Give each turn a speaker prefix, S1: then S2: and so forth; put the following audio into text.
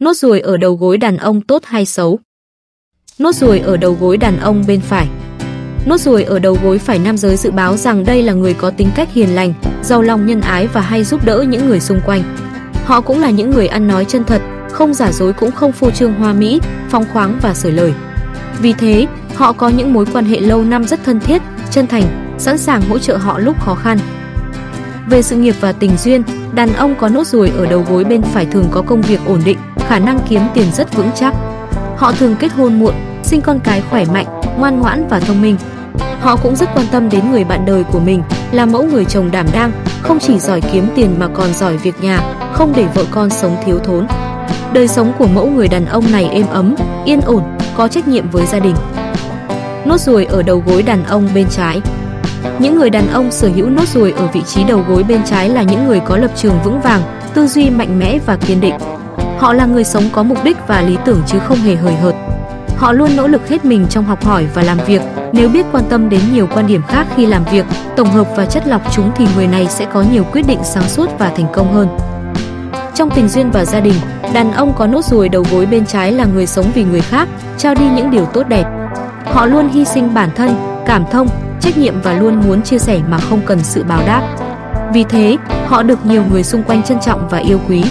S1: Nốt ruồi ở đầu gối đàn ông tốt hay xấu? Nốt ruồi ở đầu gối đàn ông bên phải. Nốt ruồi ở đầu gối phải nam giới dự báo rằng đây là người có tính cách hiền lành, giàu lòng nhân ái và hay giúp đỡ những người xung quanh. Họ cũng là những người ăn nói chân thật, không giả dối cũng không phô trương hoa mỹ, phong khoáng và sởi lời. Vì thế, họ có những mối quan hệ lâu năm rất thân thiết, chân thành, sẵn sàng hỗ trợ họ lúc khó khăn. Về sự nghiệp và tình duyên, đàn ông có nốt ruồi ở đầu gối bên phải thường có công việc ổn định, khả năng kiếm tiền rất vững chắc. Họ thường kết hôn muộn, sinh con cái khỏe mạnh, ngoan ngoãn và thông minh. Họ cũng rất quan tâm đến người bạn đời của mình, là mẫu người chồng đảm đang, không chỉ giỏi kiếm tiền mà còn giỏi việc nhà, không để vợ con sống thiếu thốn. Đời sống của mẫu người đàn ông này êm ấm, yên ổn, có trách nhiệm với gia đình. Nốt ruồi ở đầu gối đàn ông bên trái. Những người đàn ông sở hữu nốt ruồi ở vị trí đầu gối bên trái là những người có lập trường vững vàng, tư duy mạnh mẽ và kiên định. Họ là người sống có mục đích và lý tưởng chứ không hề hời hợt. Họ luôn nỗ lực hết mình trong học hỏi và làm việc. Nếu biết quan tâm đến nhiều quan điểm khác khi làm việc, tổng hợp và chất lọc chúng thì người này sẽ có nhiều quyết định sáng suốt và thành công hơn. Trong tình duyên và gia đình, đàn ông có nốt ruồi đầu gối bên trái là người sống vì người khác, trao đi những điều tốt đẹp. Họ luôn hy sinh bản thân, cảm thông, trách nhiệm và luôn muốn chia sẻ mà không cần sự báo đáp. Vì thế, họ được nhiều người xung quanh trân trọng và yêu quý.